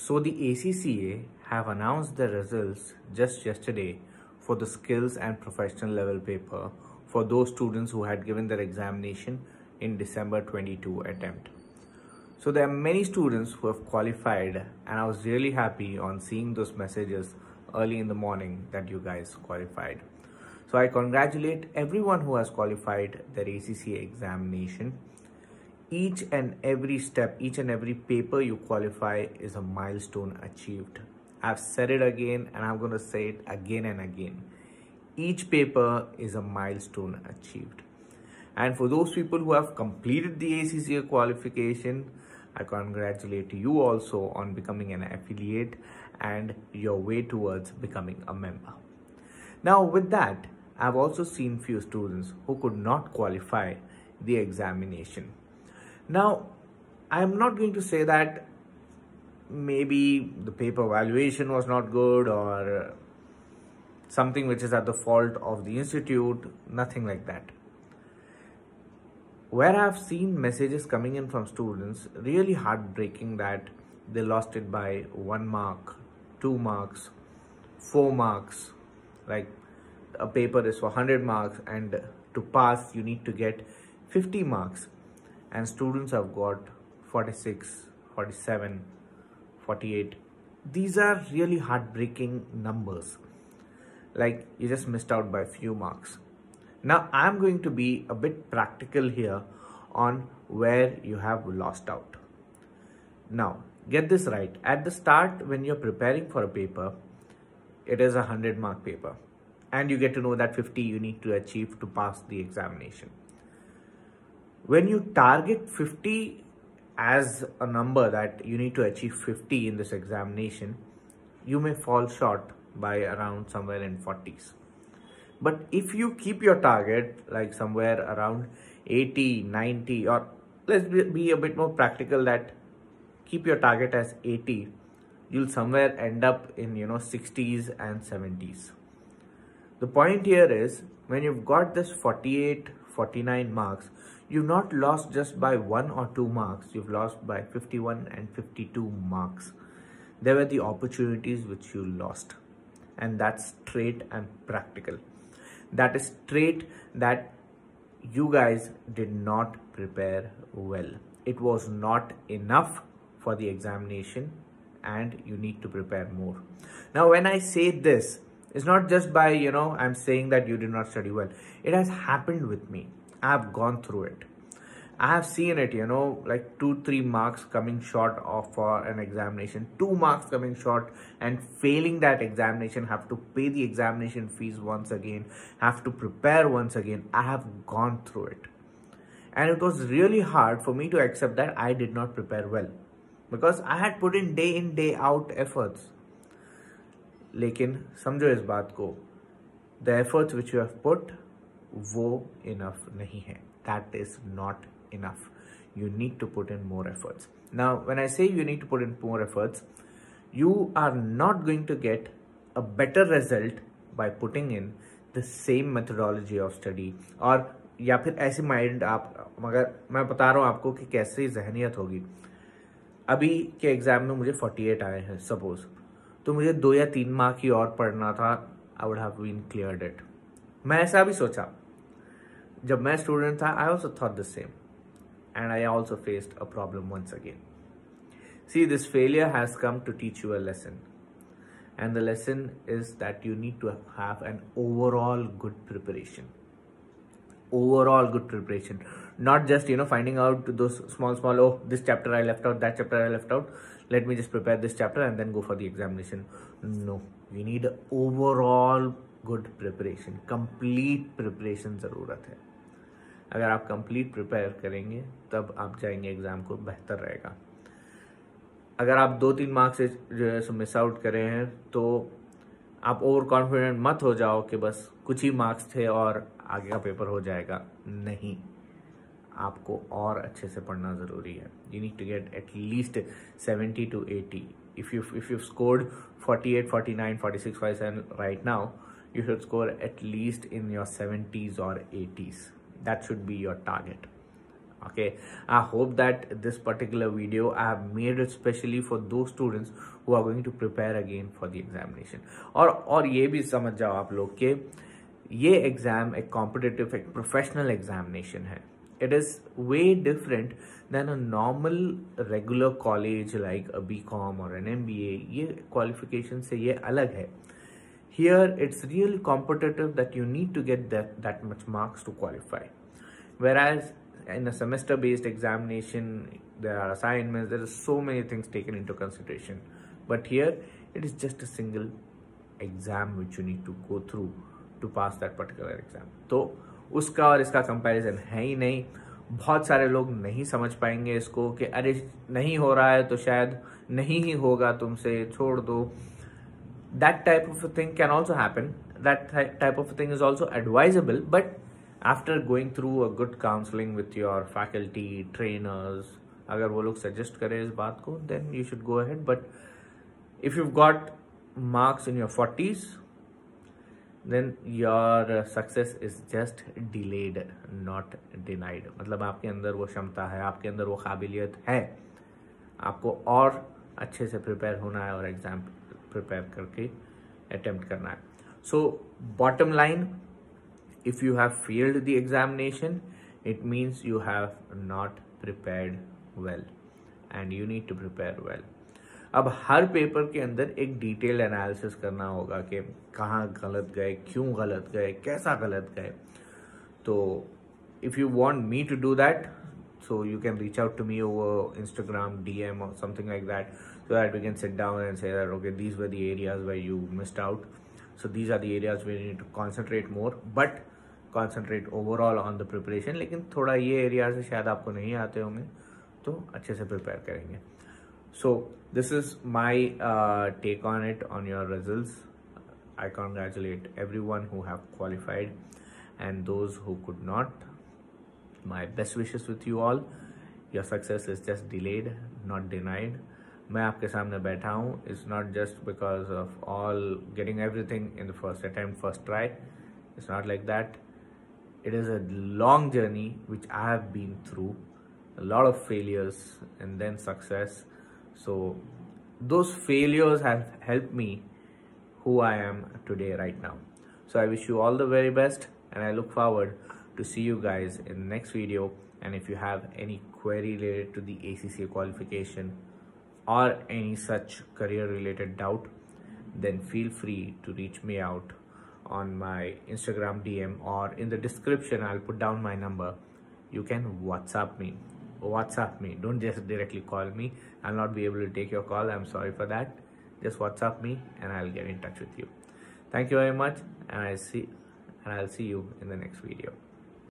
So the ACCA have announced the results just yesterday for the skills and professional level paper for those students who had given their examination in December 22 attempt. So there are many students who have qualified and I was really happy on seeing those messages early in the morning that you guys qualified. So I congratulate everyone who has qualified their ACCA examination each and every step, each and every paper you qualify is a milestone achieved. I've said it again and I'm going to say it again and again. Each paper is a milestone achieved. And for those people who have completed the ACCA qualification, I congratulate you also on becoming an affiliate and your way towards becoming a member. Now with that, I've also seen few students who could not qualify the examination now, I'm not going to say that maybe the paper valuation was not good or something which is at the fault of the institute, nothing like that. Where I've seen messages coming in from students, really heartbreaking that they lost it by one mark, two marks, four marks, like a paper is for 100 marks and to pass you need to get 50 marks and students have got 46 47 48 these are really heartbreaking numbers. Like you just missed out by a few marks. Now i'm going to be a bit practical here on where you have lost out. Now get this right. At the start when you're preparing for a paper it is a 100 mark paper. And you get to know that 50 you need to achieve to pass the examination when you target 50 as a number that you need to achieve 50 in this examination, you may fall short by around somewhere in 40s. But if you keep your target like somewhere around 80, 90 or let's be a bit more practical that keep your target as 80, you'll somewhere end up in you know 60s and 70s. The point here is when you've got this 48, 49 marks, you've not lost just by one or two marks. You've lost by 51 and 52 marks. There were the opportunities which you lost. And that's straight and practical. That is straight that you guys did not prepare well. It was not enough for the examination and you need to prepare more. Now when i say this it's not just by you know i'm saying that you did not study well. It has happened with me I've gone through it. I have seen it, you know, like two, three marks coming short of for an examination, two marks coming short and failing that examination, have to pay the examination fees once again, have to prepare once again. I have gone through it. And it was really hard for me to accept that I did not prepare well because I had put in day in, day out efforts. लेकिन समझो इस बात को the efforts which you have put वो enough नहीं है. That is not enough you need to put in more efforts now when I से you need to put in more efforts you are not going to get a better result by putting in the same methodology of study और या फिर ऐसे mind आप, मगर मैं बता रहा हूँ आपको कि कैसी जहनीत होगी. अभी के एग्ज़ाम में मुझे 48 आए हैं सपोज़ तो मुझे दो या तीन माह ही और पढ़ना था. I would have been clear that मैं ऐसा भी सोचा जब मैं स्टूडेंट था I also thought the same and I also faced a problem once again See, this failure has come to teach you a lesson. And the lesson is that you need to have an overall good preparation. Overall good preparation. Not just, you know, finding out those small, small, oh, this chapter I left out, that chapter I left out. Let me just prepare this chapter and then go for the examination. No, you need overall good preparation, complete preparation ज़रूरत है। अगर आप complete prepare करेंगे, तब आप जाएँगे exam को बेहतर रहेगा। अगर आप दो तीन मार्क्स से जो है सो मिस आउट करे हैं तो आप ओवर कॉन्फिडेंट मत हो जाओ कि बस कुछ ही मार्क्स थे और आगे का पेपर हो जाएगा। नहीं। आपको और अच्छे से पढ़ना ज़रूरी है। You need to get at least seventy to eighty if you if you scored forty eight forty nine forty six five seven right now you should score at least in your 70s or 80s that should be your target okay i hope that this particular video i have made it specially for those students who are going to prepare again for the examination और और ये भी समझ जाओ आप लोग के ये एग्जाम एक कॉम्पिटेटिव एक प्रोफेशनल एग्जामिनेशन है it is way different than a normal regular college like a BCom or an MBA ये qualification से ये अलग है Here it's really competitive that you need to get that that much marks to qualify whereas in a semester based examination there are assignments there are so many things taken into consideration but here it is just a single exam which you need to go through to pass that particular exam तो उसका और इसका comparison है ही नहीं बहुत सारे लोग नहीं समझ पाएँगे इसको कि अरे नहीं हो रहा है तो शायद नहीं ही होगा तुमसे छोड़ दो that type of thing can also happen that type of thing is also advisable but after going through a good counselling with your faculty trainers अगर वो लोग सजेस्ट करें इस बात को then you should go ahead but if you got marks in your forties then your success is just delayed not denied मतलब आपके अंदर वो क्षमता है आपके अंदर वो काबिलियत है आपको और अच्छे से प्रिपेयर होना है और एग्जाम प्रिपेयर करके अटेम्प्ट करना है। So bottom line if you have failed the examination it means you have not prepare well and you need to prepare well अब हर पेपर के अंदर एक डिटेल एनालिसिस करना होगा कि कहाँ गलत गए, क्यों गलत गए, कैसा गलत गए। तो if you want me to do that so you can reach out to me over Instagram D M और something like that so that we can sit down and say that okay these were the areas where you missed out so these are the areas where you need to concentrate more but concentrate overall on the preparation लेकिन थोड़ा ये area से शायद आपको नहीं आते होंगे तो अच्छे से प्रिपेयर करेंगे so this is my uh, take on it on your results i congratulate everyone who have qualified and those who could not my best wishes with you all your success is just delayed not denied मैं आपके सामने बैठा हूँ it's not just because of all getting everything in the first attempt first try it's not like that it is a long journey which I have been through, a lot of failures and then success. So those failures have helped me who I am today right now. So I wish you all the very best and I look forward to see you guys in the next video. And if you have any query related to the ACCA qualification or any such career related doubt, then feel free to reach me out on my Instagram DM or in the description I'll put down my number. You can WhatsApp me. WhatsApp me. Don't just directly call me. I'll not be able to take your call. I'm sorry for that. Just WhatsApp me and I'll get in touch with you. Thank you very much and I see and I'll see you in the next video.